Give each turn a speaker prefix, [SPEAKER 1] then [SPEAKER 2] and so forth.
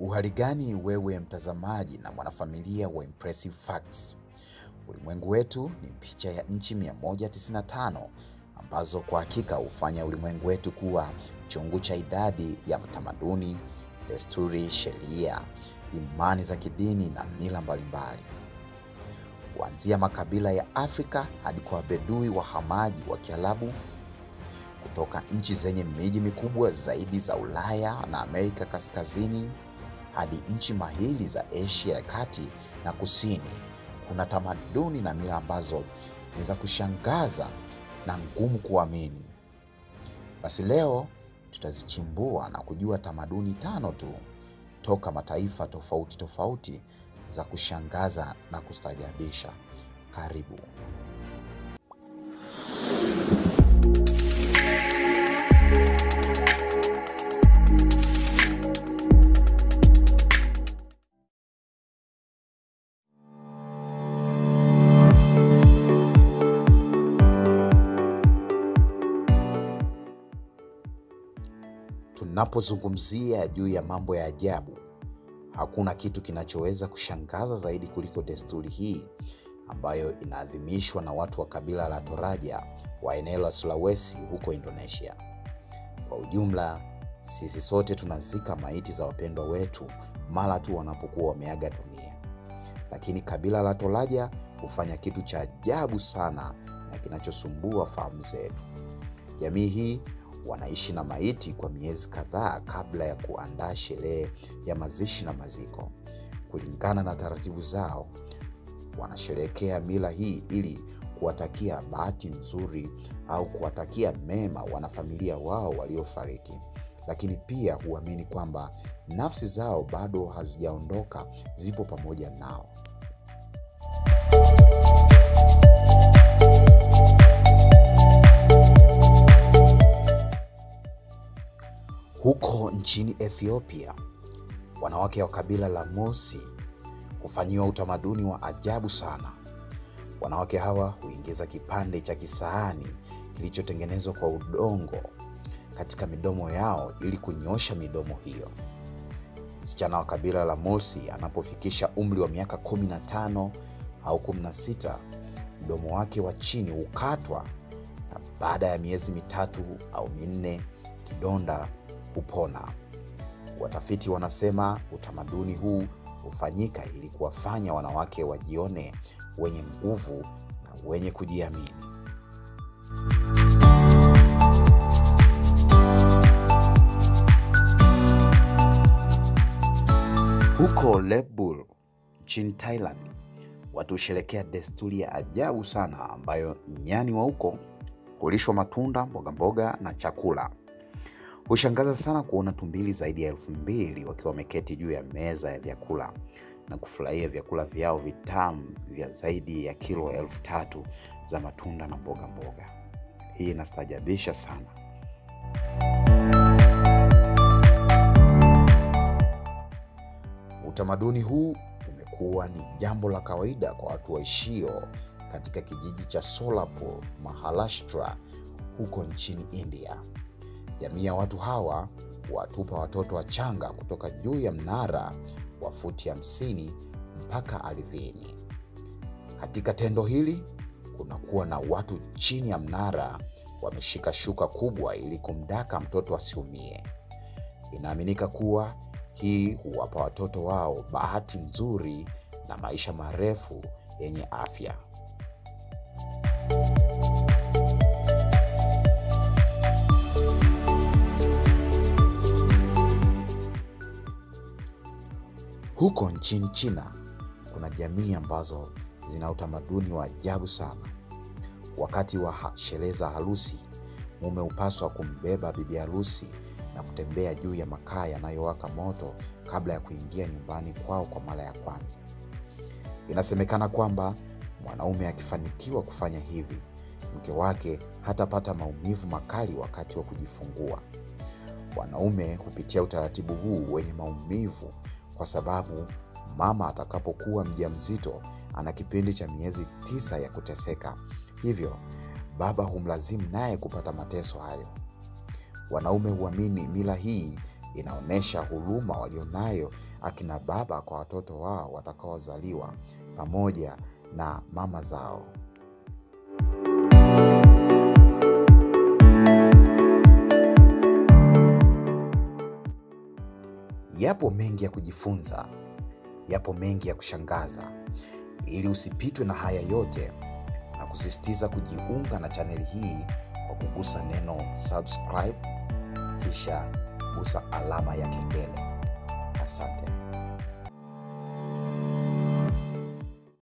[SPEAKER 1] Uhali gani wewe mtazamaji na mwanafamilia wa Impressive Facts? Ulimwengu wetu ni picha ya nchi 195 ambazo kwa hakika hufanya ulimwengu wetu kuwa chungu cha idadi ya tamaduni, desturi, sheria, imani za kidini na mila mbalimbali. Kuanzia makabila ya Afrika hadi kwa wabedui wahamaji wa Kiarabu kutoka nchi zenye miji mikubwa zaidi za Ulaya na Amerika Kaskazini hadi nchi mahili za Asia ya kati na kusini, kuna tamaduni na mila ambazo ni za kushangaza na ngumu kuamini. Basi leo tutazichimbua na kujua tamaduni tano tu toka mataifa tofauti tofauti za kushangaza na kustajabisha. Karibu. Tunapozungumzia juu ya mambo ya ajabu, hakuna kitu kinachoweza kushangaza zaidi kuliko desturi hii ambayo inaadhimishwa na watu wa kabila la Toraja wa eneo la Sulawesi huko Indonesia. Kwa ujumla, sisi sote tunazika maiti za wapendwa wetu mara tu wanapokuwa wameaga dunia, lakini kabila la Toraja hufanya kitu cha ajabu sana na kinachosumbua fahamu zetu. Jamii hii wanaishi na maiti kwa miezi kadhaa kabla ya kuandaa sherehe ya mazishi na maziko. Kulingana na taratibu zao, wanasherekea mila hii ili kuwatakia bahati nzuri au kuwatakia mema wanafamilia wao waliofariki, lakini pia huamini kwamba nafsi zao bado hazijaondoka, zipo pamoja nao. Huko nchini Ethiopia, wanawake wa kabila la Mosi hufanyiwa utamaduni wa ajabu sana. Wanawake hawa huingiza kipande cha kisahani kilichotengenezwa kwa udongo katika midomo yao ili kunyosha midomo hiyo. Msichana wa kabila la Mosi anapofikisha umri wa miaka 15 au 16, mdomo wake wa chini hukatwa, na baada ya miezi mitatu au minne kidonda kupona. Watafiti wanasema utamaduni huu hufanyika ili kuwafanya wanawake wajione wenye nguvu na wenye kujiamini. Huko Lebul nchini Thailand, watu husherekea desturi ya ajabu sana ambayo nyani wa huko hulishwa matunda, mboga mboga na chakula. Hushangaza sana kuona tumbili zaidi ya elfu mbili wakiwa wameketi juu ya meza ya vyakula na kufurahia vyakula vyao vitamu vya zaidi ya kilo elfu tatu za matunda na mboga mboga. Hii inastaajabisha sana. Utamaduni huu umekuwa ni jambo la kawaida kwa watu waishio katika kijiji cha Solapur, Maharashtra, huko nchini India. Jamii ya watu hawa watupa watoto wachanga kutoka juu ya mnara wa futi hamsini mpaka ardhini. Katika tendo hili kunakuwa na watu chini ya mnara wameshika shuka kubwa ili kumdaka mtoto asiumie. Inaaminika kuwa hii huwapa watoto wao bahati nzuri na maisha marefu yenye afya. Huko nchini China kuna jamii ambazo zina utamaduni wa ajabu sana. Wakati wa sherehe za harusi, mume hupaswa kumbeba bibi harusi na kutembea juu ya makaa yanayowaka moto kabla ya kuingia nyumbani kwao kwa mara ya kwanza. Inasemekana kwamba mwanaume akifanikiwa kufanya hivi, mke wake hatapata maumivu makali wakati wa kujifungua. Wanaume hupitia utaratibu huu wenye maumivu kwa sababu mama atakapokuwa mja mzito ana kipindi cha miezi tisa ya kuteseka, hivyo baba humlazimu naye kupata mateso hayo. Wanaume huamini mila hii inaonyesha huruma walionayo akina baba kwa watoto wao watakaozaliwa pamoja na mama zao. Yapo mengi ya kujifunza, yapo mengi ya kushangaza. Ili usipitwe na haya yote, na kusisitiza kujiunga na chaneli hii kwa kugusa neno subscribe, kisha gusa alama ya kengele. Asante.